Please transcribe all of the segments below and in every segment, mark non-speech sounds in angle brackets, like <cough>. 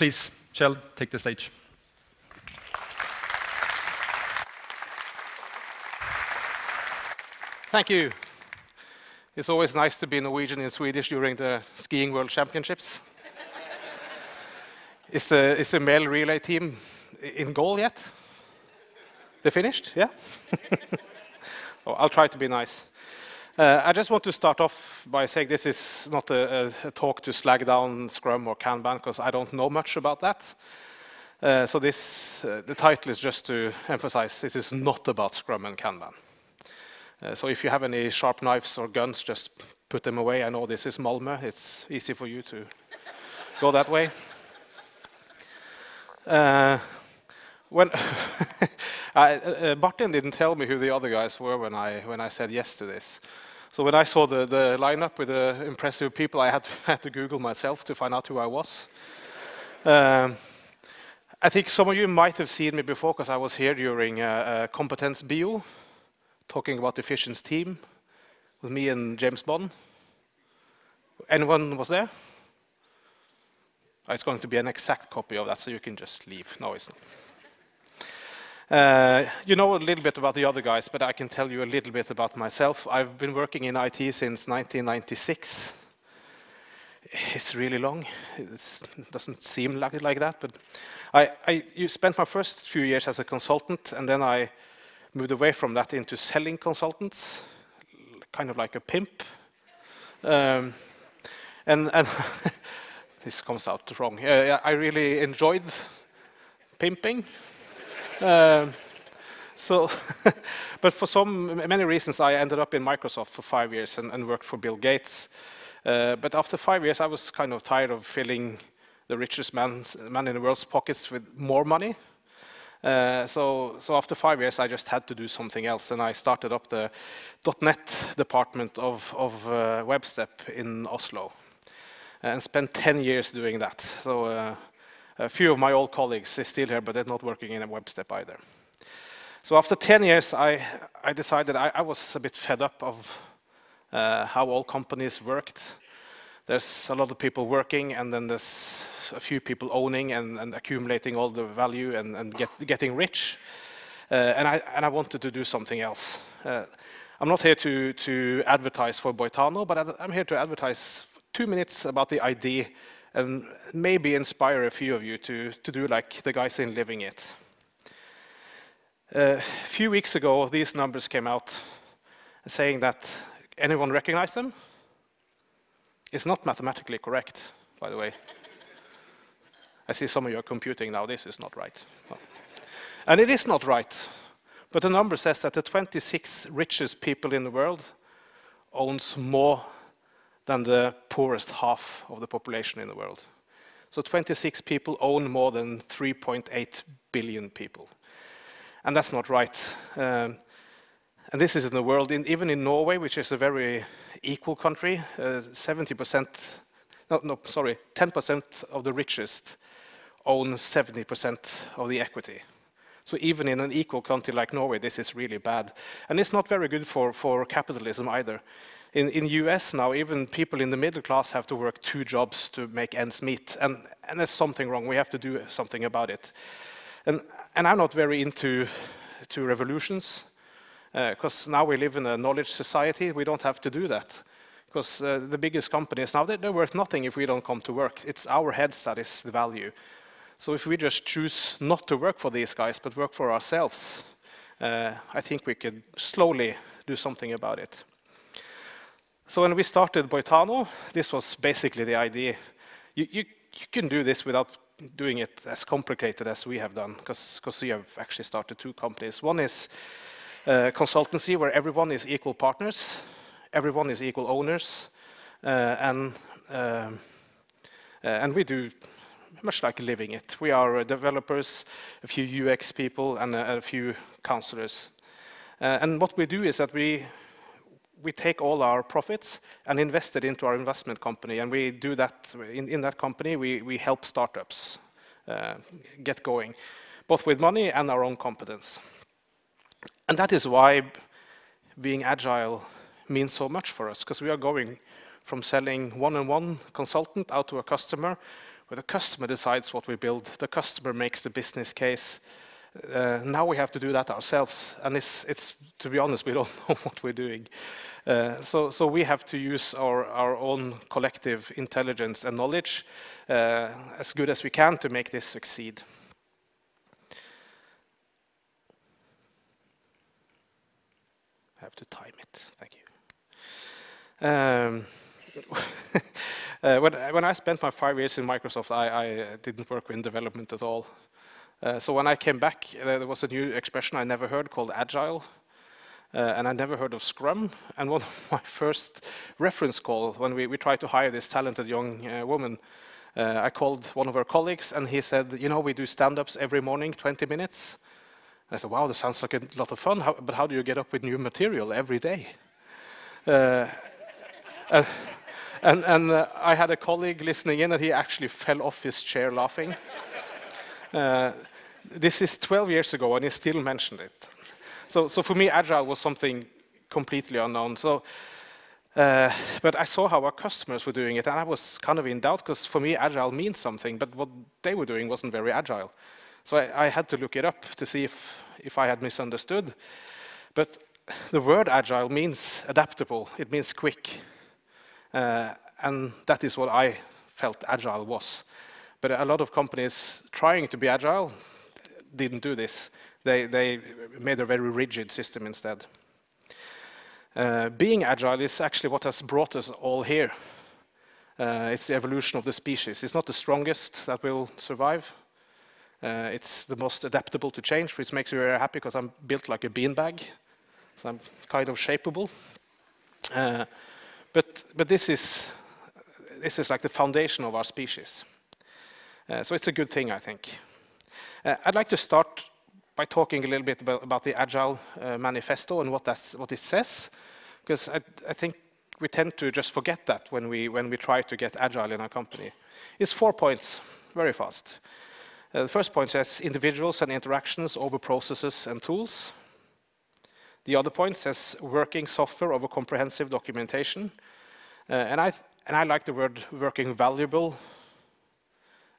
please, Kjell, take the stage. Thank you. It's always nice to be Norwegian in Swedish during the Skiing World Championships. <laughs> Is the, is the male relay team in goal yet? They finished? Yeah? <laughs> oh, I'll try to be nice. Uh, I just want to start off by saying this is not a, a, talk to slag down Scrum or Kanban, because I don't know much about that. Uh, so this, uh, the title is just to emphasize this is not about Scrum and Kanban. Uh, so if you have any sharp knives or guns, just put them away. I know this is Malmö. It's easy for you to go that way. <laughs> Uh, when I, uh, Martin didn't tell me who the other guys were when I when I said yes to this. So when I saw the, the lineup with the impressive people, I had to, <laughs> had to Google myself to find out who I was. Um, I think some of you might have seen me before because I was here during uh, uh, Competence Bio talking about the Efficiency team with me and James Bond. Anyone was there? It's going to be an exact copy of that, so you can just leave. No, it's not. Uh, you know a little bit about the other guys, but I can tell you a little bit about myself. I've been working in IT since 1996. It's really long. It doesn't seem like, like that, but I, I spent my first few years as a consultant, and then I moved away from that into selling consultants, kind of like a pimp. Um, and, and <laughs> this comes out wrong. Uh, I really enjoyed pimping. Um, so, <laughs> but for some many reasons, I ended up in Microsoft for five years and, and worked for Bill Gates. Uh, but after five years, I was kind of tired of filling the richest man's, man in the world's pockets with more money. Uh, so, so after five years, I just had to do something else, and I started up the .NET department of, of uh, Webstep in Oslo, and spent 10 years doing that. So uh, a few of my old colleagues are still here, but they're not working in a Webstep either. So after 10 years, I, I decided I, I was a bit fed up of uh, how all companies worked. There's a lot of people working, and then there's a few people owning and, and accumulating all the value and, and get, getting rich. Uh, and, I, and I wanted to do something else. Uh, I'm not here to, to advertise for Boitano, but I'm here to advertise two minutes about the idea and maybe inspire a few of you to, to do like the guys in Living It. Uh, a few weeks ago, these numbers came out saying that anyone recognize them? It's not mathematically correct, by the way. I see some of you are computing now. This is not right. And it is not right. But the number says that the 26 richest people in the world owns more than the poorest half of the population in the world. So 26 people own more than 3.8 billion people. And that's not right. Um, and this is in the world, in, even in Norway, which is a very equal country, 70%, uh, no, no, sorry, 10% of the richest own 70% of the equity. So even in an equal country like Norway, this is really bad. And it's not very good for, for capitalism either. In, in US now, even people in the middle class have to work two jobs to make ends meet. And, and there's something wrong. We have to do something about it. And, and I'm not very into to revolutions, because uh, now we live in a knowledge society. We don't have to do that. Because uh, the biggest companies now, they're, they're worth nothing if we don't come to work. It's our heads that is the value. So if we just choose not to work for these guys, but work for ourselves, uh, I think we could slowly do something about it. So when we started Boitano, this was basically the idea. You, can do this without doing it as complicated as we have done, because we have actually started two companies. One is uh, consultancy, where everyone is equal partners, everyone is equal owners, uh, and, um, uh, and we do much like living it. We are developers, a few UX people, and a, a few counselors. And what we do is that we we take all our profits and invest it into our investment company, and we do that in, that company. We we help startups uh, get going, both with money and our own competence. And that is why being agile means so much for us, because we are going from selling one-on-one -on -one consultant out to a customer where the customer decides what we build, the customer makes the business case. Uh, now we have to do that ourselves, and it's, it's to be honest, we <laughs> don't know what we're doing. Uh, so, so we have to use our, our own collective intelligence and knowledge uh, as good as we can to make this succeed. I have to time it. Thank you. Um, <laughs> uh, when, when, I spent my five years in Microsoft, I, I didn't work in development at all. Uh, so when I came back, uh, there was a new expression I never heard called agile. Uh, and I never heard of Scrum. And one <laughs> of my first reference call when we, we tried to hire this talented young uh, woman, uh, I called one of her colleagues and he said, you know, we do stand-ups every morning, 20 minutes. I said, wow, that sounds like a lot of fun, how, but how do you get up with new material every day? Uh, <laughs> and, and I had a colleague listening in and he actually fell off his chair laughing. <laughs> This is 12 years ago and he still mentioned it. So, so for me, Agile was something completely unknown. So, uh, but I saw how our customers were doing it and I was kind of in doubt because for me, Agile means something, but what they were doing wasn't very Agile. So I, I, had to look it up to see if, if I had misunderstood. But the word agile means adaptable, it means quick. Uh, and that is what I felt agile was. But a lot of companies trying to be agile didn't do this. They, they made a very rigid system instead. Uh, being agile is actually what has brought us all here. Uh, it's the evolution of the species. It's not the strongest that will survive. Uh, it's the most adaptable to change, which makes me very happy because I'm built like a beanbag. So I'm kind of shapeable. Uh, but, but this, is, this is like the foundation of our species. Uh, so it's a good thing, I think. Uh, I'd like to start by talking a little bit about, about the Agile uh, Manifesto and what, that's, what it says, because I, I think we tend to just forget that when we, when we try to get agile in our company. It's four points, very fast. Uh, the first point says individuals and interactions over processes and tools. The other point says working software over comprehensive documentation. Uh, and, I and I like the word working valuable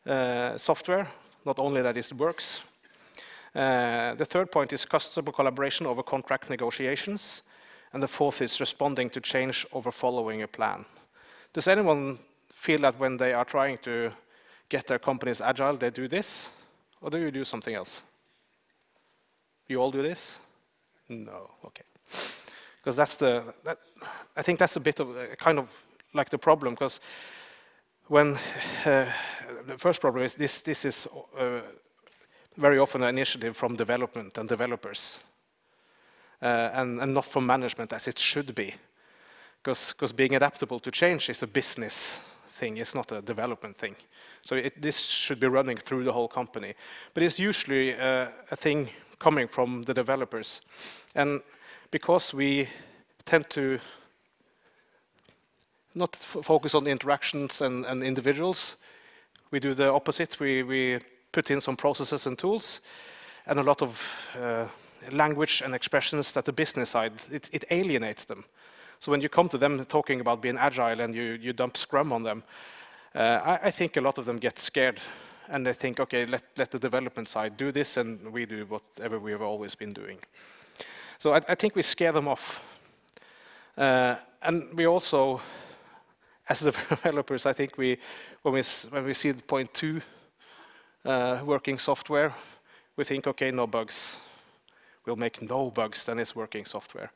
uh, software, not only that it works. Uh, the third point is customer collaboration over contract negotiations. And the fourth is responding to change over following a plan. Does anyone feel that when they are trying to get their companies agile, they do this? Or do you do something else? You all do this? No, okay. Because that's the, that, I think that's a bit of, a kind of like the problem, because when, uh, the first problem is this, this is uh, very often an initiative from development and developers, uh, and, and not from management as it should be. Because being adaptable to change is a business thing, it's not a development thing. So it, this should be running through the whole company. But it's usually uh, a thing coming from the developers. And because we tend to not focus on interactions and, and, individuals, we do the opposite. We, we put in some processes and tools and a lot of uh, language and expressions that the business side, it, it, alienates them. So when you come to them talking about being agile and you, you dump Scrum on them, uh, I, I, think a lot of them get scared and they think, okay, let, let the development side do this and we do whatever we have always been doing. So I, I think we scare them off. Uh, and we also, as <laughs> developers, I think we, when we, when we see the point two uh, working software, we think, okay, no bugs. We'll make no bugs, then it's working software.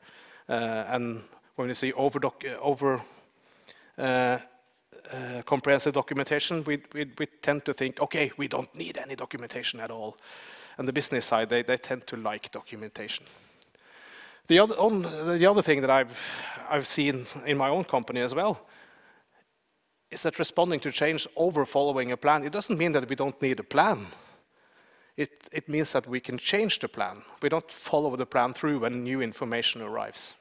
Uh, and when we see over, over uh, uh, comprehensive documentation, we, we, we, tend to think, okay, we don't need any documentation at all. And the business side, they, they tend to like documentation. The other, on, the other thing that I've, I've seen in my own company as well is that responding to change over following a plan, it doesn't mean that we don't need a plan. It, it means that we can change the plan. We don't follow the plan through when new information arrives.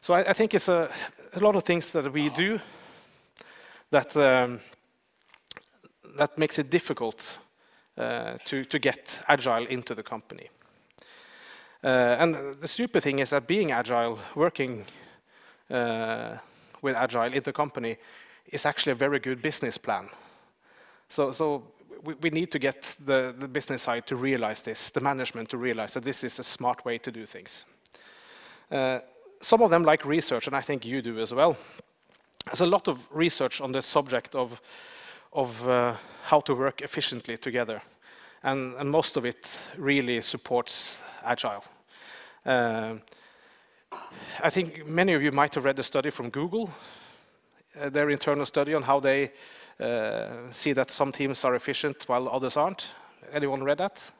So I, I think it's a, a lot of things that we do that, um, that makes it difficult uh, to, to get agile into the company. Uh, and the stupid thing is that being agile, working uh, with agile in the company, is actually a very good business plan. So, so we, we need to get the, the business side to realize this, the management to realize that this is a smart way to do things. Uh, some of them like research, and I think you do as well. There's a lot of research on the subject of, of uh, how to work efficiently together. And, and, most of it really supports Agile. Uh, I think many of you might have read the study from Google, their internal study on how they uh, see that some teams are efficient while others aren't. Anyone read that?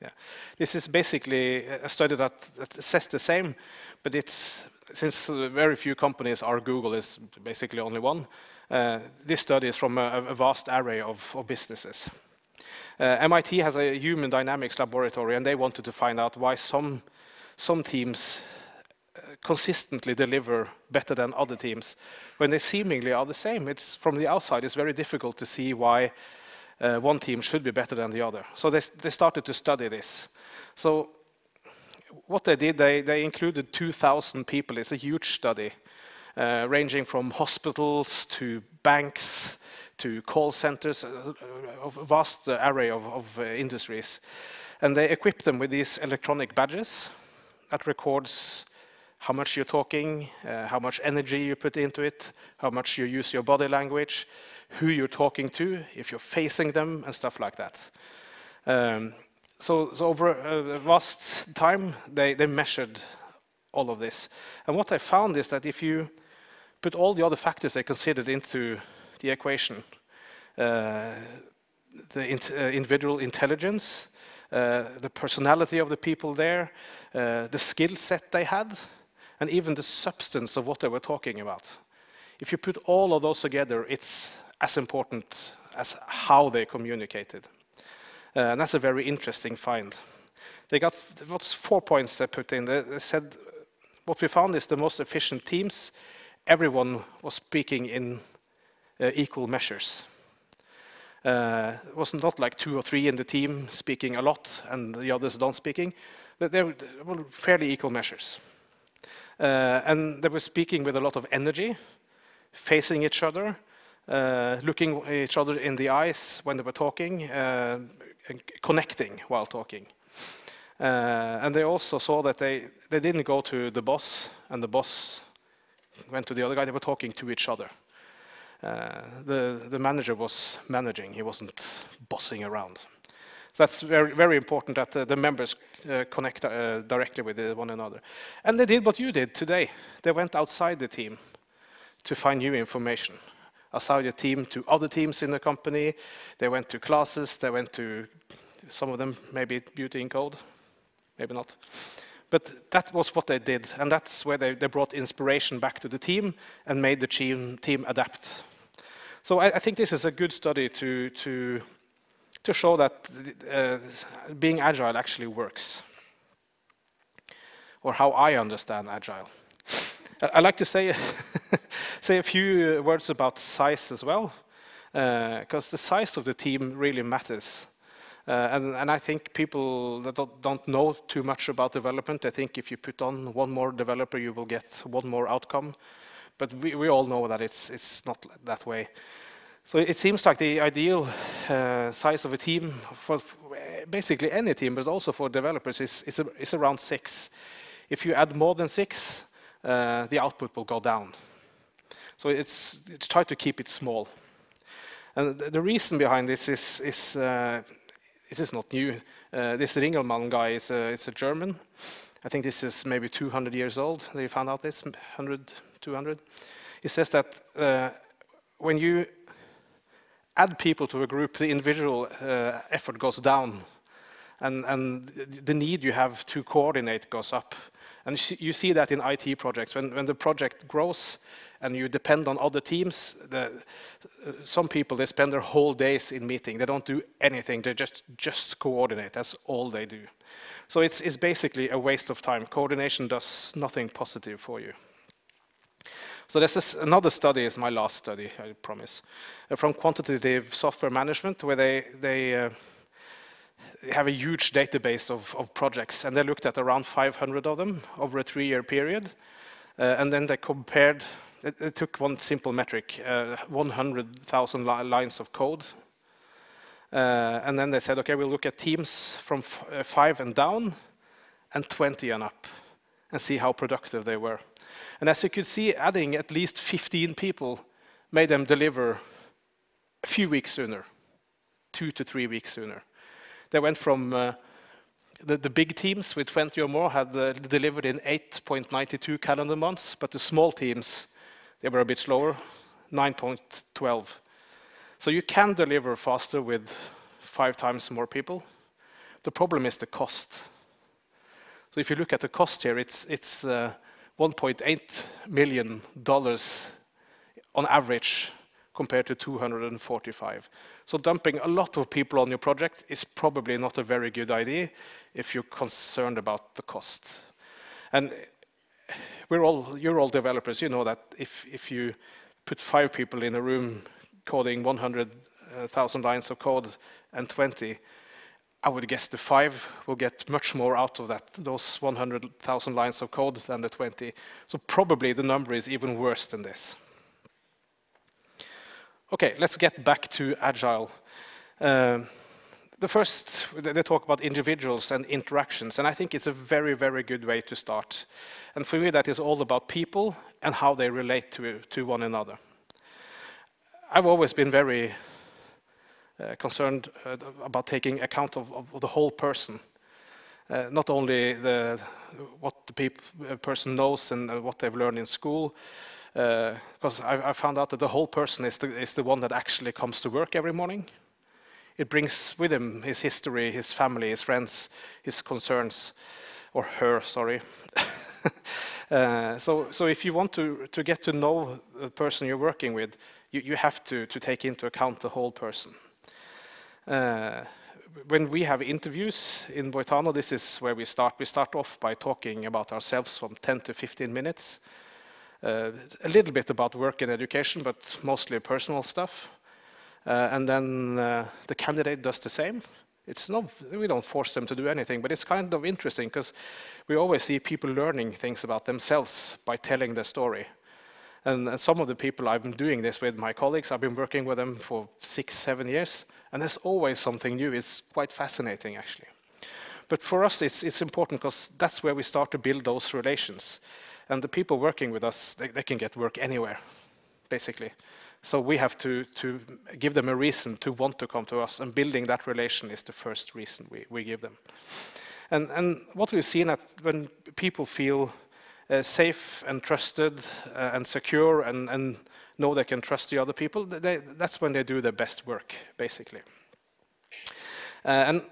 Yeah. This is basically a study that, that says the same, but it's since very few companies are Google is basically only one. Uh, this study is from a, a vast array of, of businesses. Uh, MIT has a human dynamics laboratory, and they wanted to find out why some some teams uh, consistently deliver better than other teams when they seemingly are the same. It's from the outside, it's very difficult to see why uh, one team should be better than the other. So they, they started to study this. So what they did, they, they included 2,000 people. It's a huge study, uh, ranging from hospitals to banks to call centers, uh, a vast array of, of uh, industries. And they equipped them with these electronic badges that records how much you're talking, uh, how much energy you put into it, how much you use your body language, who you're talking to, if you're facing them, and stuff like that. Um, so, so, over a vast time, they, they measured all of this. And what I found is that if you put all the other factors they considered into the equation, uh, the in, uh, individual intelligence, uh, the personality of the people there, uh, the skill set they had, and even the substance of what they were talking about. If you put all of those together, it's as important as how they communicated. Uh, and that's a very interesting find. They got what's four points they put in. They, they said what we found is the most efficient teams. Everyone was speaking in uh, equal measures. Uh, it was not like two or three in the team speaking a lot and the others don't speaking. They were fairly equal measures. Uh, and they were speaking with a lot of energy, facing each other, uh, looking each other in the eyes when they were talking, uh, connecting while talking. Uh, and they also saw that they, they didn't go to the boss and the boss went to the other guy, they were talking to each other. Uh, the, the manager was managing, he wasn't bossing around. That's very, very important that uh, the members uh, connect uh, directly with one another. And they did what you did today. They went outside the team to find new information. Outside the team to other teams in the company. They went to classes, they went to, some of them maybe beauty in code, maybe not. But that was what they did, and that's where they, they brought inspiration back to the team and made the team, team adapt. So I, I think this is a good study to, to, to show that uh, being agile actually works, or how I understand agile. I like to say, <laughs> say a few words about size as well, because uh, the size of the team really matters. Uh, and, and, I think people that don't, don't, know too much about development, I think if you put on one more developer, you will get one more outcome. But we, we all know that it's, it's not that way. So it seems like the ideal uh, size of a team for, basically any team, but also for developers, is, is, a, is around six. If you add more than six, uh, the output will go down. So it's, it's try to keep it small. And the, the reason behind this is, is uh, this is not new. Uh, this Ringelmann guy is a, is a German. I think this is maybe 200 years old. They found out this, 100, 200. He says that uh, when you add people to a group, the individual uh, effort goes down, and, and the need you have to coordinate goes up. And you see that in IT projects. When, when the project grows, and you depend on other teams. The, uh, some people, they spend their whole days in meeting. They don't do anything. They just, just coordinate. That's all they do. So it's, it's basically a waste of time. Coordination does nothing positive for you. So this is another study, is my last study, I promise, uh, from quantitative software management, where they, they uh, have a huge database of, of projects, and they looked at around 500 of them over a three-year period. Uh, and then they compared it, took one simple metric, uh, 100,000 li lines of code Uh, and then they said, okay, we'll look at teams from uh, five and down and 20 and up and see how productive they were. And as you could see, adding at least 15 people made them deliver a few weeks sooner, two to three weeks sooner. They went from uh, the, the, big teams with 20 or more had uh, delivered in 8.92 calendar months, but the small teams, they were a bit slower, 9.12. So you can deliver faster with five times more people. The problem is the cost. So if you look at the cost here, it's, it's uh, $1.8 million on average compared to 245. So dumping a lot of people on your project is probably not a very good idea if you're concerned about the cost. And we're all, you're all developers, you know that if, if you put five people in a room coding 100,000 lines of code and 20, I would guess the five will get much more out of that, those 100,000 lines of code than the 20. So probably the number is even worse than this. Okay, let's get back to Agile. Uh, the first, they talk about individuals and interactions, and I think it's a very, very good way to start. And for me, that is all about people and how they relate to, to one another. I've always been very concerned uh, about taking account of, of, the whole person, uh, not only the, what the person knows and what they've learned in school, because I, I, found out that the whole person is the, is the one that actually comes to work every morning. It brings with him his history, his family, his friends, his concerns, or her, sorry. <laughs> uh, so, so if you want to, to get to know the person you're working with, you, you have to, to take into account the whole person. Uh, when we have interviews in Boitano, this is where we start. We start off by talking about ourselves from 10 to 15 minutes. Uh, a little bit about work and education, but mostly personal stuff. Uh, and then uh, the candidate does the same. It's not, we don't force them to do anything, but it's kind of interesting because we always see people learning things about themselves by telling their story. And, and, some of the people I've been doing this with, my colleagues, I've been working with them for six, seven years, and there's always something new. It's quite fascinating, actually. But for us, it's, it's important because that's where we start to build those relations. And the people working with us, they, they can get work anywhere, basically. So we have to, to give them a reason to want to come to us, and building that relation is the first reason we, we give them. And, and what we've seen that when people feel safe and trusted uh, and secure and, and, know they can trust the other people, they, that's when they do their best work, basically. Uh, and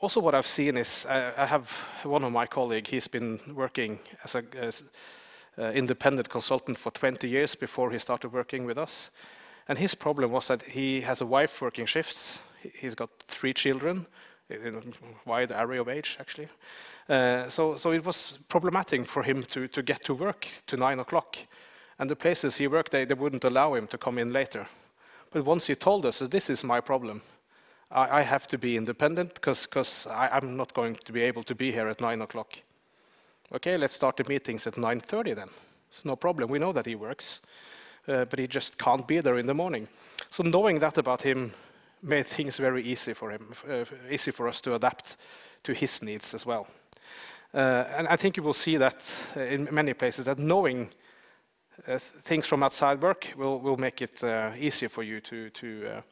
also what I've seen is I, I have one of my colleagues, he's been working as an uh, independent consultant for 20 years before he started working with us. And his problem was that he has a wife working shifts. He's got three children, in a wide array of age, actually. Uh, so, so it was problematic for him to, to get to work to 9 o'clock. And the places he worked, they, they wouldn't allow him to come in later. But once he told us, this is my problem. I, I have to be independent because I'm not going to be able to be here at 9 o'clock. Okay, let's start the meetings at 9.30 then. It's no problem, we know that he works. Uh, but he just can't be there in the morning. So knowing that about him made things very easy for him, uh, easy for us to adapt to his needs as well. Uh, and I think you will see that uh, in many places, that knowing uh, things from outside work will, will make it easier for you to, to,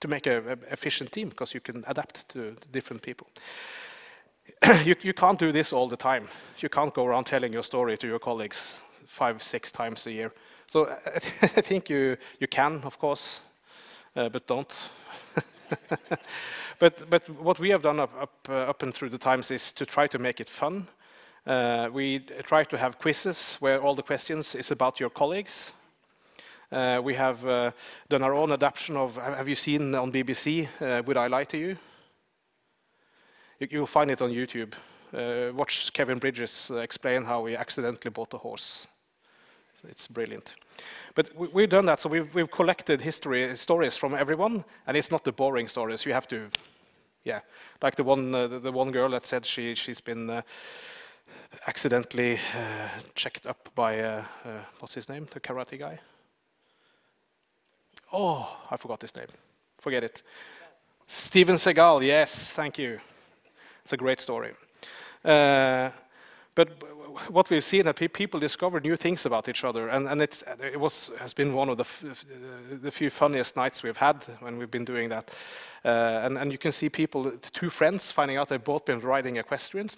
to make an efficient team because you can adapt to different people. <clears throat> you, you can't do this all the time. You can't go around telling your story to your colleagues five, six times a year. So I, th <laughs> I think you, you can, of course, uh, but don't. <laughs> but, but what we have done up, up, uh, up and through the times is to try to make it fun. Uh, we try to have quizzes where all the questions is about your colleagues. Uh, we have uh, done our own adaptation of, have you seen on BBC, uh, Would I Lie to You? you you'll find it on YouTube. Uh, watch Kevin Bridges explain how he accidentally bought a horse. It's brilliant. But we, have done that, so we've, we've collected history stories from everyone, and it's not the boring stories. You have to, yeah, like the one uh, the, the, one girl that said she she's been uh, accidentally uh, checked up by uh, uh, what's his name, the karate guy. Oh, I forgot his name. Forget it. Steven Seagal, yes, thank you. It's a great story. But what we've seen that people discover new things about each other, and, and it was has been one of the, the few funniest nights we've had when we've been doing that. Uh, and, and you can see people, two friends, finding out they've both been riding equestrians.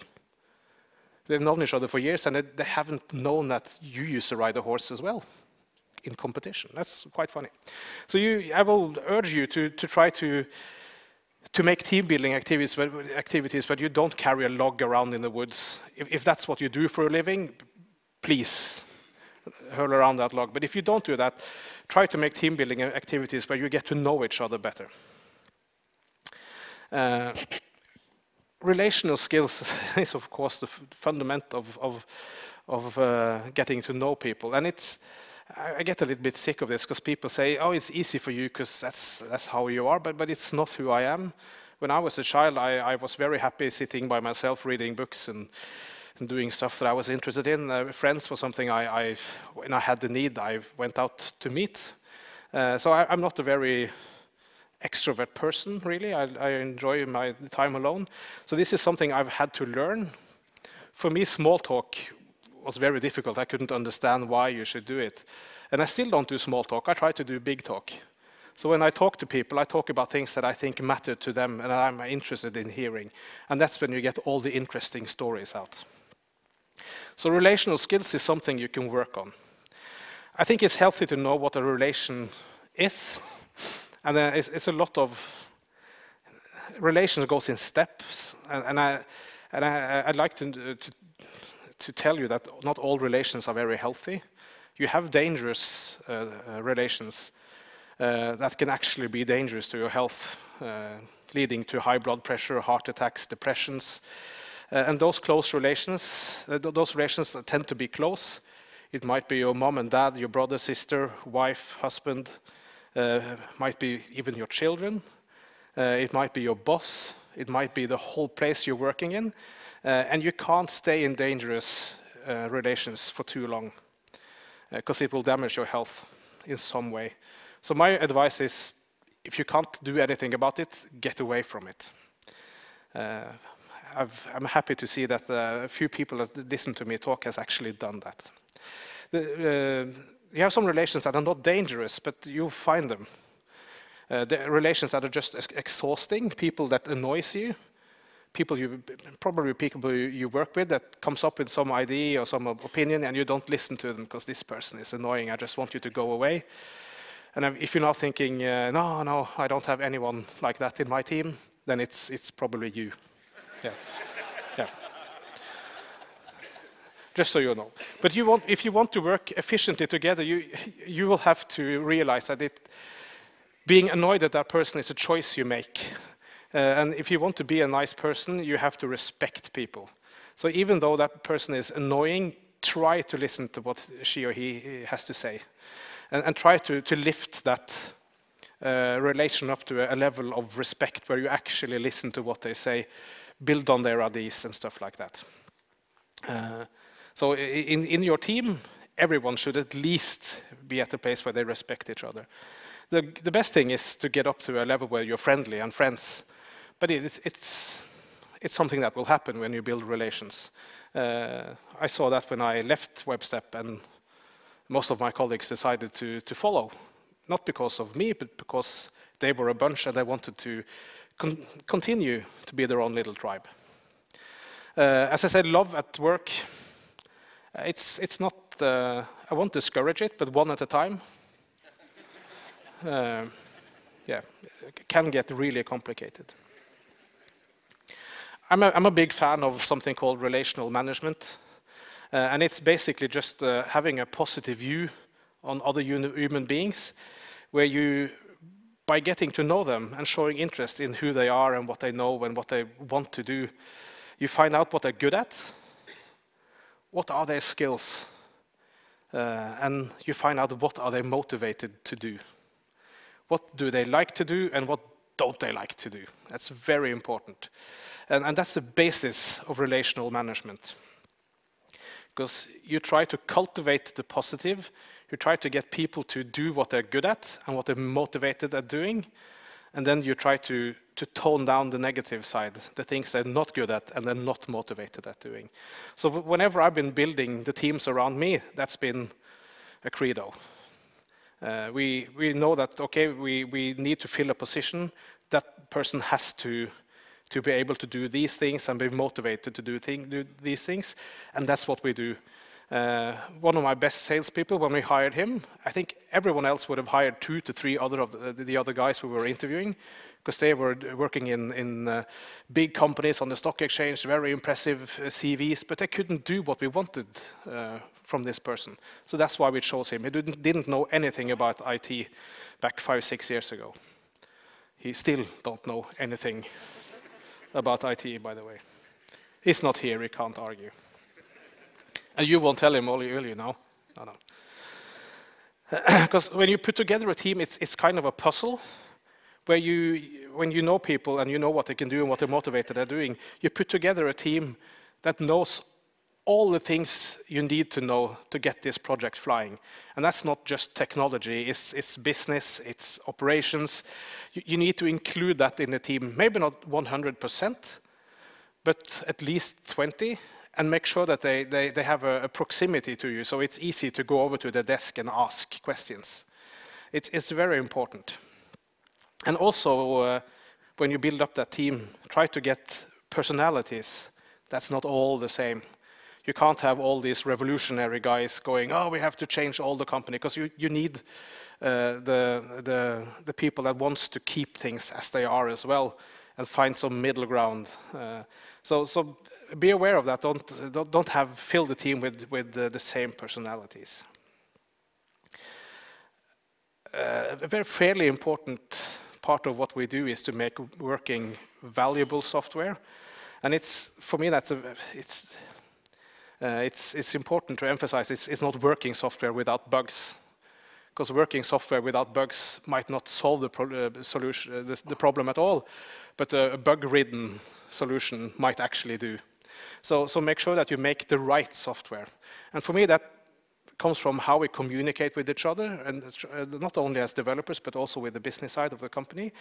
They've known each other for years, and they, they haven't known that you used to ride a horse as well in competition. That's quite funny. So you, I will urge you to, to try to to make team building activities, activities, but you don't carry a log around in the woods. If, if, that's what you do for a living, please hurl around that log. But if you don't do that, try to make team building activities where you get to know each other better. Uh, relational skills <laughs> is, of course, the fundament of, of, of uh, getting to know people. And it's, I get a little bit sick of this because people say, oh, it's easy for you because that's, that's how you are, but, but it's not who I am. When I was a child, I, I was very happy sitting by myself reading books and, and doing stuff that I was interested in. Uh, friends was something I, I, when I had the need, I went out to meet. Uh, so I, am not a very extrovert person, really. I, I enjoy my time alone. So this is something I've had to learn. For me, small talk was very difficult. I couldn't understand why you should do it. And I still don't do small talk. I try to do big talk. So when I talk to people, I talk about things that I think matter to them and I'm interested in hearing. And that's when you get all the interesting stories out. So relational skills is something you can work on. I think it's healthy to know what a relation is. And uh, it's, it's, a lot of relations goes in steps. And, and I, and I, would like to, to, to tell you that not all relations are very healthy. You have dangerous uh, uh, relations uh, that can actually be dangerous to your health, uh, leading to high blood pressure, heart attacks, depressions. Uh, and those close relations, uh, those relations tend to be close. It might be your mom and dad, your brother, sister, wife, husband, might be even your children. it might be your boss. It might be the whole place you're working in. Uh, and you can't stay in dangerous uh, relations for too long because uh, it will damage your health in some way. So my advice is, if you can't do anything about it, get away from it. Uh, i am happy to see that a few people that listen to me talk has actually done that. The, uh, you have some relations that are not dangerous, but you find them. Uh, the relations that are just exhausting, people that annoys you, people you probably people you work with that comes up with some idea or some opinion and you don't listen to them because this person is annoying i just want you to go away. And if you're not thinking uh, no no i don't have anyone like that in my team then it's it's probably you. Yeah. Yeah. Just so you know. But you want if you want to work efficiently together you you will have to realize that it being annoyed at that person is a choice you make and if you want to be a nice person, you have to respect people. So even though that person is annoying, try to listen to what she or he has to say. And, and try to, to lift that uh, relation up to a, a, level of respect where you actually listen to what they say, build on their ideas and stuff like that. Uh, so in, in your team, everyone should at least be at a place where they respect each other. The, the best thing is to get up to a level where you're friendly and friends but it's, it's, it's something that will happen when you build relations. Uh, I saw that when I left Webstep and most of my colleagues decided to, to follow. Not because of me, but because they were a bunch and they wanted to con continue to be their own little tribe. Uh, as I said, love at work, it's, it's not, uh, I won't discourage it, but one at a time. <laughs> Uh, yeah, it can get really complicated. I'm a, I'm a big fan of something called relational management. Uh, and it's basically just uh, having a positive view on other human beings, where you, by getting to know them and showing interest in who they are and what they know and what they want to do, you find out what they're good at, what are their skills, uh, and you find out what are they motivated to do. What do they like to do and what don't they like to do? That's very important. And, and that's the basis of relational management. Because you try to cultivate the positive, you try to get people to do what they're good at and what they're motivated at doing, and then you try to to tone down the negative side, the things they're not good at and they're not motivated at doing. So whenever I've been building the teams around me, that's been a credo. Uh, we, we know that, okay, we, we need to fill a position. That person has to, to be able to do these things and be motivated to do, thing, do these things. And that's what we do. Uh, one of my best salespeople, when we hired him, I think everyone else would have hired two to three other of the, the other guys we were interviewing because they were working in, in uh, big companies on the stock exchange, very impressive uh, CVs, but they couldn't do what we wanted uh, from this person. So that's why we chose him. He didn't, didn't know anything about IT back five, six years ago. He still don't know anything about IT, by the way. He's not here, we can't argue. And you won't tell him, all will you know? No, no. Because <clears throat> when you put together a team, it's, it's kind of a puzzle where you, when you know people and you know what they can do and what they're motivated at doing, you put together a team that knows all the things you need to know to get this project flying. And that's not just technology, it's, it's business, it's operations. You, you, need to include that in the team, maybe not 100%, but at least 20, and make sure that they, they, they have a, a, proximity to you, so it's easy to go over to the desk and ask questions. It's, it's very important. And also, uh, when you build up that team, try to get personalities that's not all the same you can't have all these revolutionary guys going, oh, we have to change all the company, because you, you need uh, the, the, the people that wants to keep things as they are as well and find some middle ground. Uh, so, so be aware of that. Don't, don't, don't have, fill the team with, with the, the same personalities. Uh, a very fairly important part of what we do is to make working valuable software. And it's, for me, that's a, it's, uh, it's, it's important to emphasize it's, it's not working software without bugs because working software without bugs might not solve the, pro uh, solution, uh, the, the, problem at all, but a bug-ridden solution might actually do. So, so make sure that you make the right software. And for me, that comes from how we communicate with each other, and uh, not only as developers, but also with the business side of the company,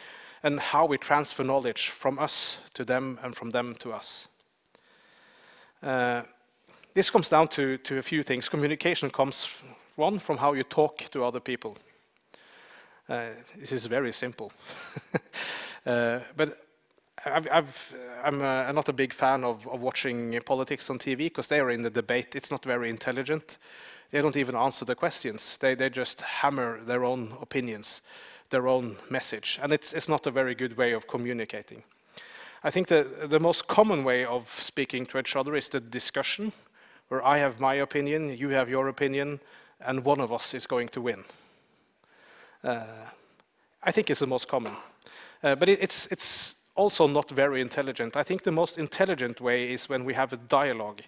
and how we transfer knowledge from us to them and from them to us. Uh, this comes down to, to a few things. Communication comes, one, from how you talk to other people. Uh, this is very simple. <laughs> uh, but i am uh, not a big fan of, of watching politics on TV because they are in the debate. It's not very intelligent. They don't even answer the questions. They, they just hammer their own opinions, their own message. And it's, it's not a very good way of communicating. I think the, the most common way of speaking to each other is the discussion where I have my opinion, you have your opinion, and one of us is going to win. Uh, I think it's the most common. Uh, but it, it's, it's also not very intelligent. I think the most intelligent way is when we have a dialogue.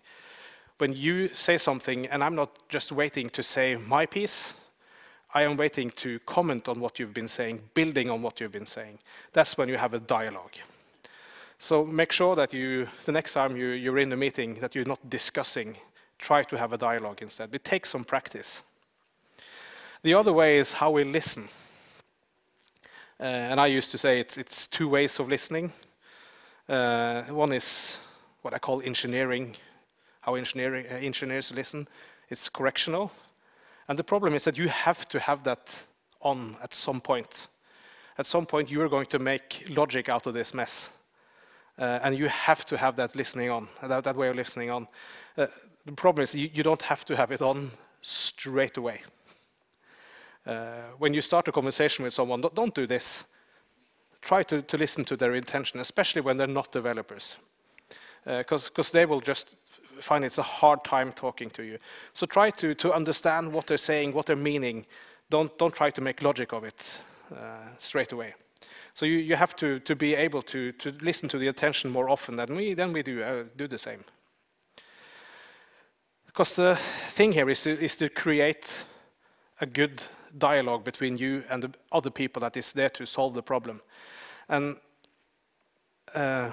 When you say something, and I'm not just waiting to say my piece, I am waiting to comment on what you've been saying, building on what you've been saying. That's when you have a dialogue. So make sure that you, the next time you, you're in a meeting, that you're not discussing. Try to have a dialogue instead. It takes some practice. The other way is how we listen. Uh, and I used to say it's, it's two ways of listening. Uh, one is what I call engineering, how engineering, uh, engineers listen. It's correctional. And the problem is that you have to have that on at some point. At some point, you are going to make logic out of this mess. Uh, and you have to have that listening on, that, that way of listening on. Uh, the problem is you, you, don't have to have it on straight away. Uh, when you start a conversation with someone, don't, don't this. Try to, to, listen to their intention, especially when they're not developers. Because uh, they will just find it's a hard time talking to you. So try to, to understand what they're saying, what they're meaning. Don't, don't try to make logic of it uh, straight away. So you, you have to, to be able to, to listen to the attention more often than we, than we do, uh, do the same. Because the thing here is to, is to create a good dialogue between you and the other people that is there to solve the problem. And uh,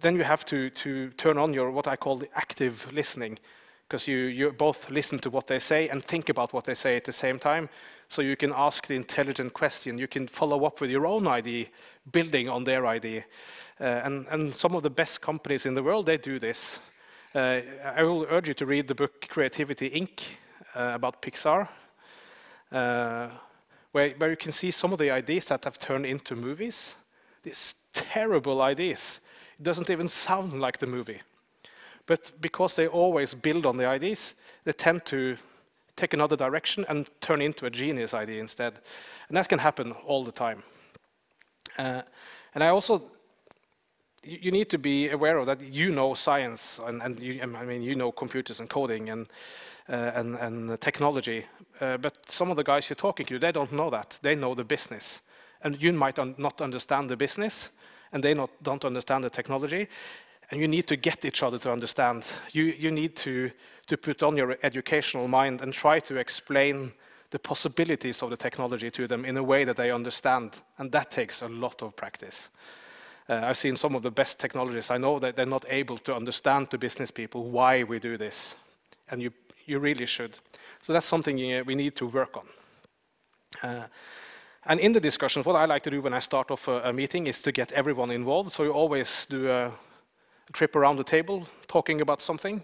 then you have to, to turn on your what I call the active listening, because you, you both listen to what they say and think about what they say at the same time. So you can ask the intelligent question. You can follow up with your own idea, building on their idea. Uh, and, and some of the best companies in the world, they do this. Uh, I will urge you to read the book Creativity Inc. Uh, about Pixar, uh, where, where you can see some of the ideas that have turned into movies. These terrible ideas. It doesn't even sound like the movie. But because they always build on the ideas, they tend to take another direction and turn into a genius idea instead. And that can happen all the time. Uh, and I also, you, need to be aware of that you know science, and, and you, I mean, you know computers and coding and, uh, and, and technology. Uh, but some of the guys you're talking to, they don't know that. They know the business. And you might un not understand the business, and they not, don't understand the technology and you need to get each other to understand. You, you need to, to put on your educational mind and try to explain the possibilities of the technology to them in a way that they understand, and that takes a lot of practice. Uh, I've seen some of the best technologists. I know that they're not able to understand to business people why we do this, and you, you really should. So that's something uh, we need to work on. Uh, and in the discussions, what I like to do when I start off a, a meeting is to get everyone involved. So you always do a trip around the table talking about something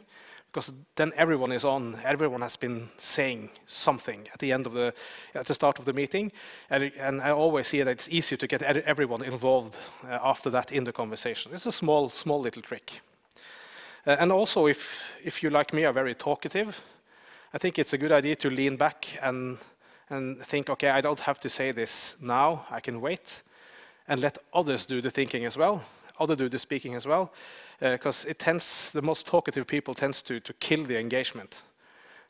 because then everyone is on. Everyone has been saying something at the end of the at the start of the meeting. And, and i always see that it's easier to get everyone involved uh, after that in the conversation. It's a small small little trick. Uh, and also if if you like me are very talkative i think it's a good idea to lean back and and think okay i don't have to say this now. I can wait and let others do the thinking as well other do the speaking as well, because uh, it tends, the most talkative people tends to, to kill the engagement.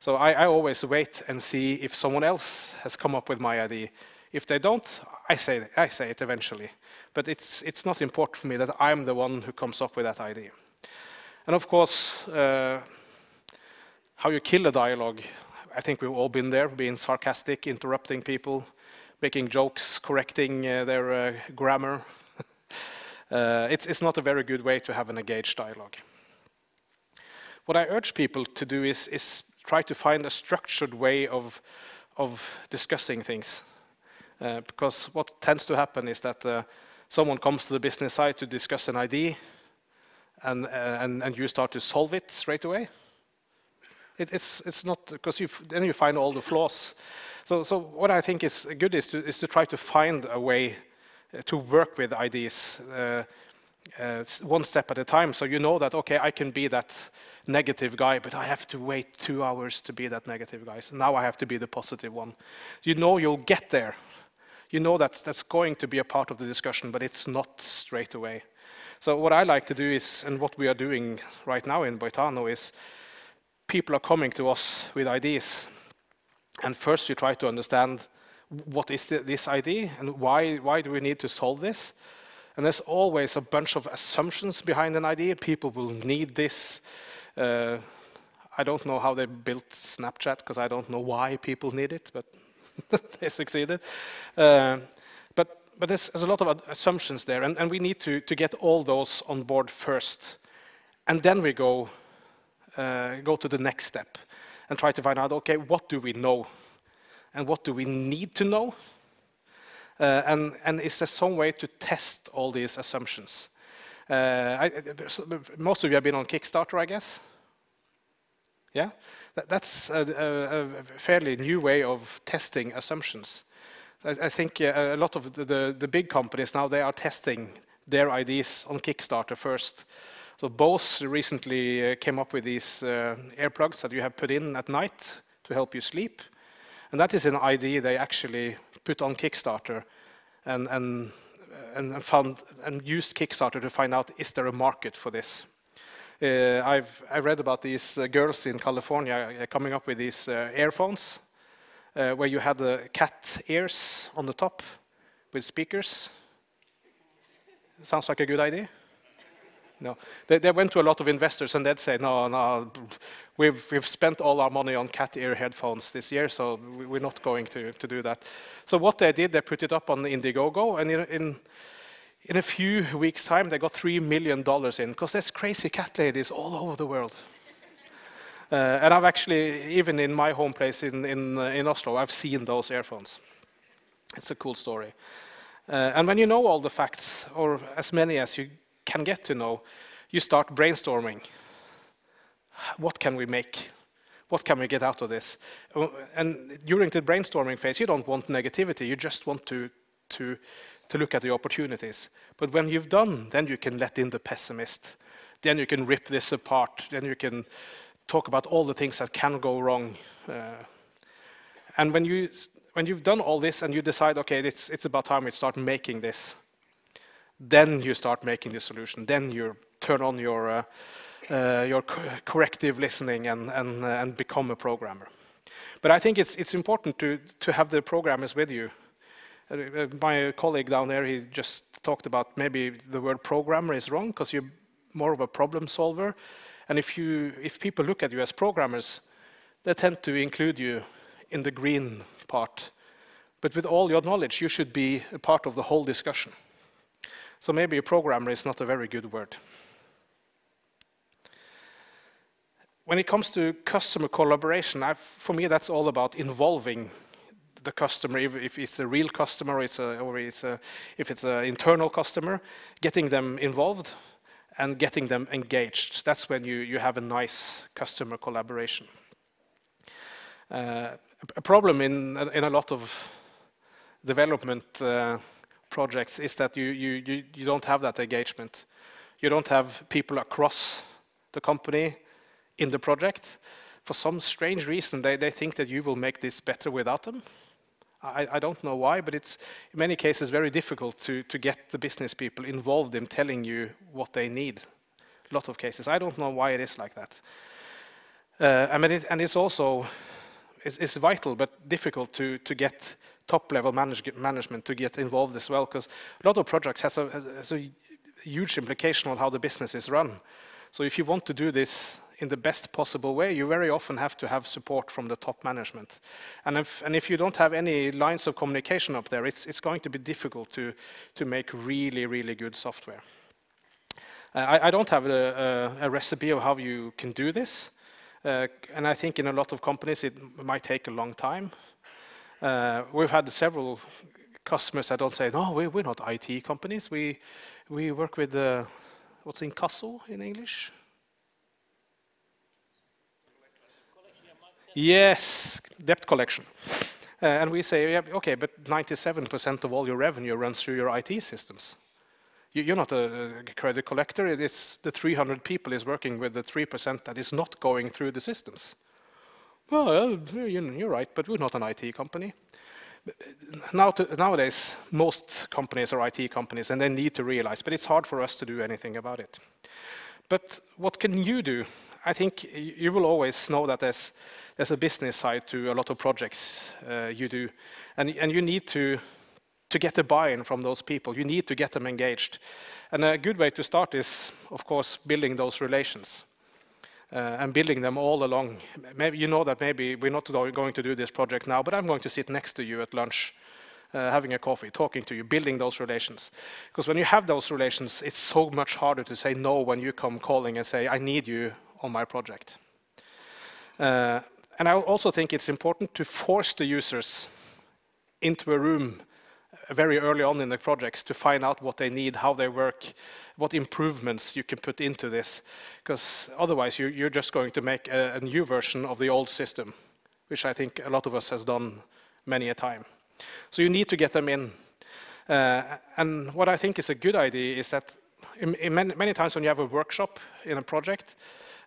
So I, I, always wait and see if someone else has come up with my idea. If they don't, I say, I say it eventually. But it's, it's not important for me that I'm the one who comes up with that idea. And of course, uh, how you kill a dialogue, I think we've all been there, being sarcastic, interrupting people, making jokes, correcting uh, their uh, grammar, it's, it's not a very good way to have an engaged dialogue. What I urge people to do is, is try to find a structured way of, of discussing things. Uh, because what tends to happen is that uh, someone comes to the business side to discuss an idea, and, uh, and, and you start to solve it straight away. It, it's, it's not, because then you find all the flaws. So, so what I think is good is to, is to try to find a way uh, to work with ideas uh, uh, one step at a time. So you know that, okay, I can be that negative guy, but I have to wait two hours to be that negative guy. So now I have to be the positive one. You know you'll get there. You know that's, that's going to be a part of the discussion, but it's not straight away. So what I like to do is, and what we are doing right now in Boitano is, people are coming to us with ideas. And first you try to understand what is the, this idea and why, why do we need to solve this? And there's always a bunch of assumptions behind an idea. People will need this. Uh, I don't know how they built Snapchat because I don't know why people need it, but <laughs> they succeeded. Uh, but, but there's, there's, a lot of assumptions there, and, and we need to, to get all those on board first. And then we go, uh, go to the next step and try to find out, okay, what do we know? And what do we need to know? Uh, and, and is there some way to test all these assumptions? Uh, I, most of you have been on Kickstarter, I guess. Yeah, that, that's a, a, a, fairly new way of testing assumptions. I, I think uh, a lot of the, the, the, big companies now they are testing their ideas on Kickstarter first. So Bose recently uh, came up with these uh, earplugs that you have put in at night to help you sleep. And that is an idea they actually put on Kickstarter and, and, and, found, and used Kickstarter to find out, is there a market for this? Uh, I've I read about these uh, girls in California uh, coming up with these uh, earphones, uh, where you had the cat ears on the top with speakers. Sounds like a good idea. No, they, they, went to a lot of investors and they'd say, no, no, we've, we've spent all our money on cat ear headphones this year, so we're not going to, to do that. So what they did, they put it up on Indiegogo, and in, in, in a few weeks' time, they got $3 million in, because there's crazy cat ladies all over the world. <laughs> Uh, and I've actually, even in my home place in, in, uh, in Oslo, I've seen those earphones. It's a cool story. Uh, and when you know all the facts, or as many as you can get to know, you start brainstorming. What can we make? What can we get out of this? Uh, and during the brainstorming phase, you don't want negativity. You just want to, to, to look at the opportunities. But when you've done, then you can let in the pessimist. Then you can rip this apart. Then you can talk about all the things that can go wrong. Uh, and when, you, when you've done all this and you decide, okay, it's, it's about time we start making this, then you start making the solution. Then you turn on your, uh, uh, your co corrective listening and, and, uh, and become a programmer. But I think it's, it's important to, to have the programmers with you. Uh, uh, my colleague down there, he just talked about maybe the word programmer is wrong because you're more of a problem solver. And if, you, if people look at you as programmers, they tend to include you in the green part. But with all your knowledge, you should be a part of the whole discussion. So maybe a programmer is not a very good word. When it comes to customer collaboration, I've, for me that's all about involving the customer, if, if it's a real customer it's a, or it's a, if it's an internal customer, getting them involved and getting them engaged. That's when you, you have a nice customer collaboration. Uh, a problem in, in a lot of development uh, projects is that you, you, you, you don't have that engagement. You don't have people across the company in the project. For some strange reason, they, they think that you will make this better without them. I, I, don't know why, but it's in many cases very difficult to, to get the business people involved in telling you what they need. A lot of cases. I don't know why it is like that. Uh, I mean, it, and it's also it's, it's, vital but difficult to, to get top-level manage, management to get involved as well, because a lot of projects has a, has a huge implication on how the business is run. So if you want to do this in the best possible way, you very often have to have support from the top management. And if, and if you don't have any lines of communication up there, it's, it's going to be difficult to, to make really, really good software. Uh, I, I, don't have a, a, a, recipe of how you can do this. Uh, and I think in a lot of companies it might take a long time. Uh, we've had several customers that don't say, no, we, are not IT companies. We, we work with, uh, what's inkasso in English? Yes, debt collection. Uh, and we say, yeah, okay, but 97% of all your revenue runs through your IT systems. You, are not a, credit collector. It's the 300 people is working with the 3% that is not going through the systems. Well, you're right, but we're not an IT company. Now to, nowadays, most companies are IT companies, and they need to realize, but it's hard for us to do anything about it. But what can you do? I think you will always know that there's there's a business side to a lot of projects uh, you do. And, and you need to, to get a buy-in from those people. You need to get them engaged. And a good way to start is, of course, building those relations. Uh, and building them all along. Maybe you know that maybe we're not going to do this project now, but I'm going to sit next to you at lunch, uh, having a coffee, talking to you, building those relations. Because when you have those relations, it's so much harder to say no when you come calling and say, I need you on my project. Uh, and I also think it's important to force the users into a room very early on in the projects to find out what they need, how they work, what improvements you can put into this. Because otherwise you, are just going to make a, a, new version of the old system, which I think a lot of us has done many a time. So you need to get them in. Uh, and what I think is a good idea is that in, in many, many, times when you have a workshop in a project,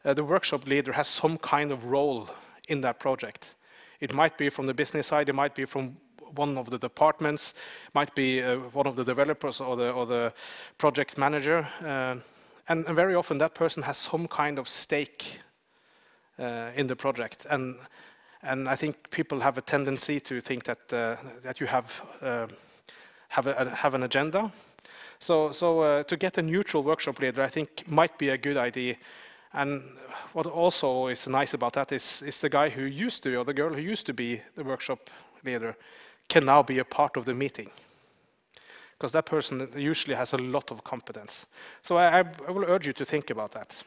uh, the workshop leader has some kind of role in that project. It might be from the business side, it might be from one of the departments, might be uh, one of the developers or the, or the project manager. Uh, and, and, very often that person has some kind of stake uh, in the project. And, and I think people have a tendency to think that, uh, that you have, uh, have, a, have an agenda. So, so to get a neutral workshop leader, I think might be a good idea and what also is nice about that is, is the guy who used to, or the girl who used to be the workshop leader, can now be a part of the meeting. Because that person usually has a lot of competence. So I, I will urge you to think about that.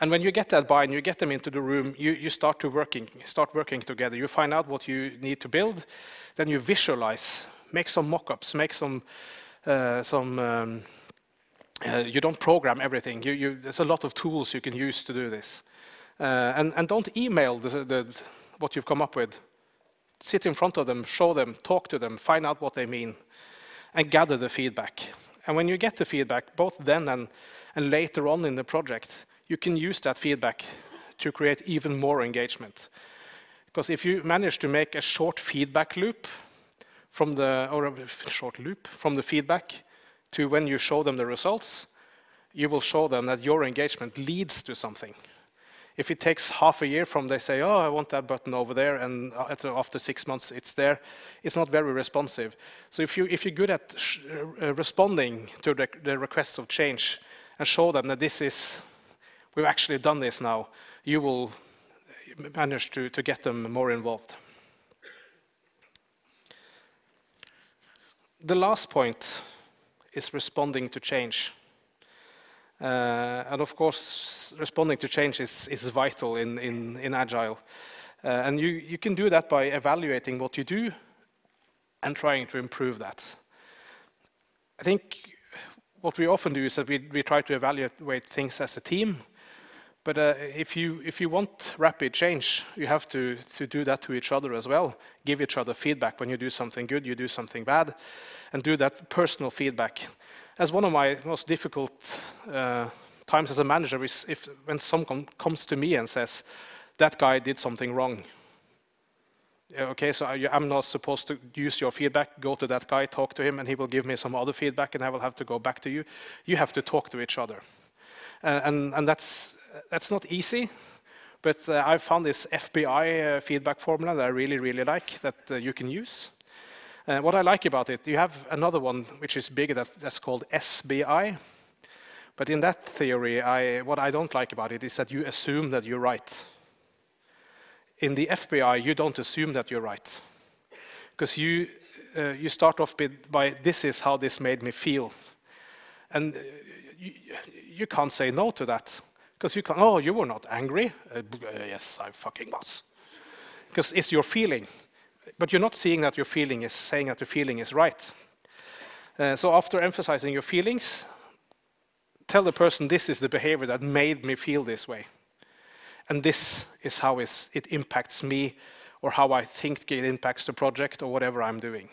And when you get that buy and you get them into the room, you, you start to working, start working together. You find out what you need to build, then you visualize, make some mock-ups, make some, uh, some um, uh, you don't program everything. You, you, there's a lot of tools you can use to do this. Uh, and, and don't email the, the, what you've come up with. Sit in front of them, show them, talk to them, find out what they mean, and gather the feedback. And when you get the feedback, both then and, and later on in the project, you can use that feedback to create even more engagement. Because if you manage to make a short feedback loop from the, or a short loop from the feedback to when you show them the results, you will show them that your engagement leads to something. If it takes half a year from they say, oh, I want that button over there, and uh, uh, after six months it's there, it's not very responsive. So if, you, if you're good at uh, uh, responding to the, the requests of change and show them that this is, we've actually done this now, you will manage to, to get them more involved. The last point is responding to change. Uh, and of course, responding to change is, is vital in, in, in Agile. Uh, and you, you can do that by evaluating what you do and trying to improve that. I think what we often do is that we, we try to evaluate things as a team, but uh, if, you, if you want rapid change, you have to, to do that to each other as well. Give each other feedback when you do something good, you do something bad, and do that personal feedback. As one of my most difficult uh, times as a manager is if when someone comes to me and says, that guy did something wrong. Okay, so I'm not supposed to use your feedback, go to that guy, talk to him, and he will give me some other feedback, and I will have to go back to you. You have to talk to each other. And, and that's that's not easy, but uh, I've found this FBI uh, feedback formula that I really, really like that uh, you can use. Uh, what I like about it, you have another one which is bigger that, that's called SBI. But in that theory, I, what I don't like about it is that you assume that you're right. In the FBI, you don't assume that you're right. Because you, uh, you start off by, this is how this made me feel. And uh, you, you can't say no to that. Because you can't. oh, you were not angry. Uh, uh, yes, I fucking was. Because it's your feeling. But you're not seeing that your feeling is saying that your feeling is right. Uh, so after emphasizing your feelings, tell the person this is the behavior that made me feel this way. And this is how it impacts me or how I think it impacts the project or whatever I'm doing.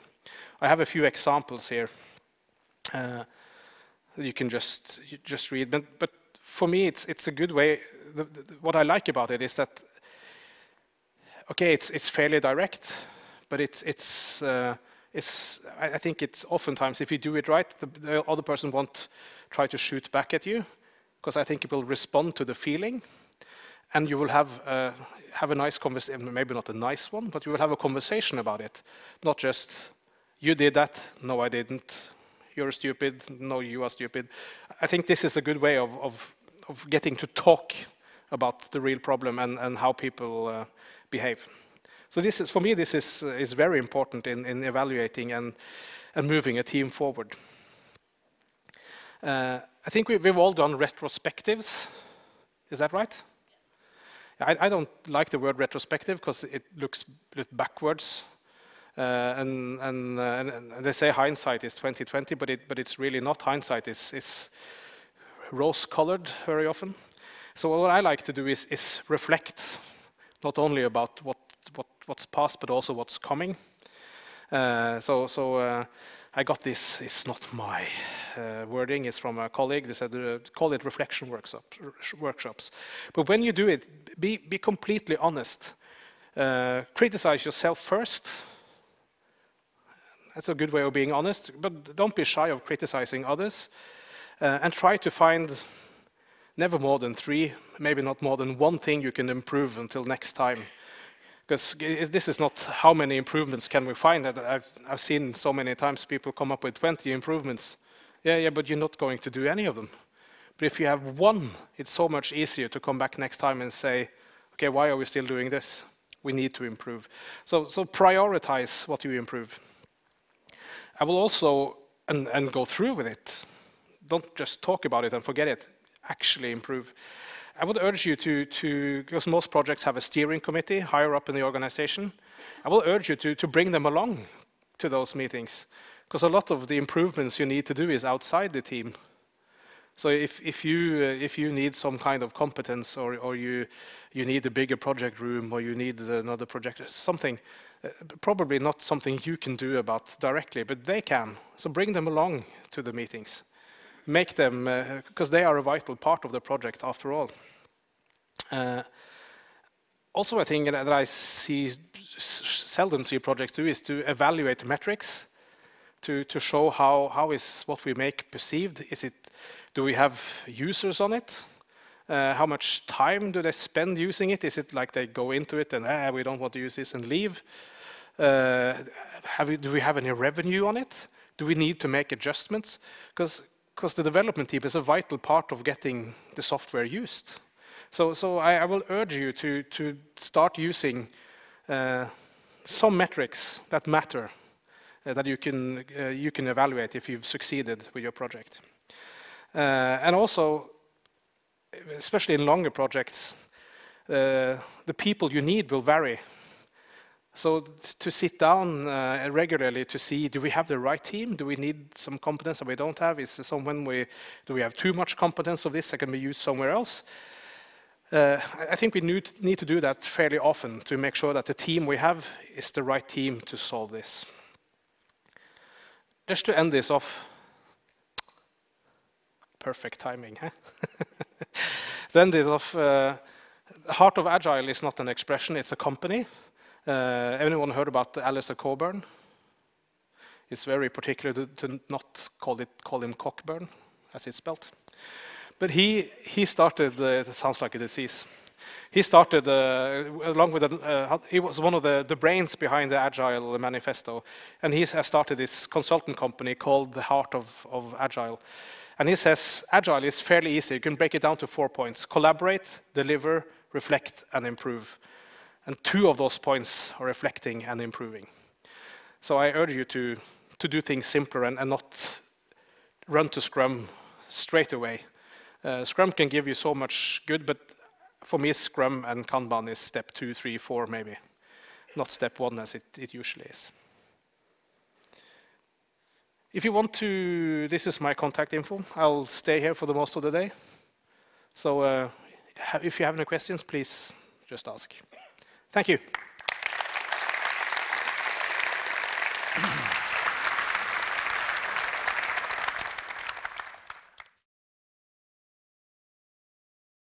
I have a few examples here. Uh, you can just, you just read. But, but for me, it's, it's a good way. The, the, what I like about it is that, okay, it's, it's fairly direct, but it's, it's, uh, it's, I, think it's oftentimes, if you do it right, the, the other person won't try to shoot back at you, because I think it will respond to the feeling, and you will have, uh, have a nice conversation, maybe not a nice one, but you will have a conversation about it, not just, you did that, no I didn't, you're stupid, no you are stupid. I think this is a good way of, of of getting to talk about the real problem and, and how people uh, behave. So this is, for me, this is, is very important in, in evaluating and, and moving a team forward. Uh, I think we, have all done retrospectives. Is that right? I, I don't like the word retrospective because it looks backwards. Uh, and, and, uh, and, they say hindsight is 2020, but, it, but it's really not. Hindsight is, is rose-colored very often. So what I like to do is, is reflect not only about what, what, what's past, but also what's coming. Uh, so so uh, I got this, it's not my uh, wording, it's from a colleague. They said, uh, call it reflection workshop, workshops. But when you do it, be, be completely honest. Uh, criticize yourself first. That's a good way of being honest, but don't be shy of criticizing others uh, and try to find never more than three, maybe not more than one thing you can improve until next time. Because this is not how many improvements can we find. I've, I've seen so many times people come up with 20 improvements. Yeah, yeah, but you're not going to do any of them. But if you have one, it's so much easier to come back next time and say, okay, why are we still doing this? We need to improve. So, so prioritize what you improve. I will also, and, and go through with it, don't just talk about it and forget it, actually improve. I would urge you to, to, because most projects have a steering committee higher up in the organization, I will urge you to, to bring them along to those meetings, because a lot of the improvements you need to do is outside the team. So if, if, you, uh, if you need some kind of competence or, or you, you need a bigger project room or you need another project, something, uh, probably not something you can do about directly, but they can. So bring them along to the meetings. Make them, because uh, they are a vital part of the project after all. Uh, also, I think that I see seldom see projects do is to evaluate metrics to, to show how, how is what we make perceived. Is it, do we have users on it? Uh, how much time do they spend using it? Is it like they go into it and ah, we don't want to use this and leave? Uh, we, do we have any revenue on it? Do we need to make adjustments? Because the development team is a vital part of getting the software used. So, so I, I will urge you to, to start using uh, some metrics that matter uh, that you can, uh, you can evaluate if you've succeeded with your project. Uh, and also, especially in longer projects, the people you need will vary. So to sit down uh, regularly to see, do we have the right team? Do we need some competence that we don't have? Is someone we, do we have too much competence of this that can be used somewhere else? Uh, I think we need to do that fairly often to make sure that the team we have is the right team to solve this just to end this off, perfect timing, huh? <laughs> then this off, uh, Heart of Agile is not an expression, it's a company. Uh, anyone heard about Alistair Cockburn? It's very particular to, to, not call, it, call him Cockburn, as it's spelled. But he, he started, uh, it sounds like a disease, he started, uh, along with, uh, he was one of the, the brains behind the Agile Manifesto, and he has started this consultant company called the Heart of, of Agile. And he says Agile is fairly easy. You can break it down to four points. Collaborate, deliver, reflect, and improve. And two of those points are reflecting and improving. So I urge you to, to do things simpler and, and not run to Scrum straight away. Uh, Scrum can give you so much good, but for me, Scrum and Kanban is step two, three, four, maybe. Not step one as it, it usually is. If you want to, this is my contact info. I'll stay here for the most of the day. So uh, if you have any questions, please just ask. Thank you.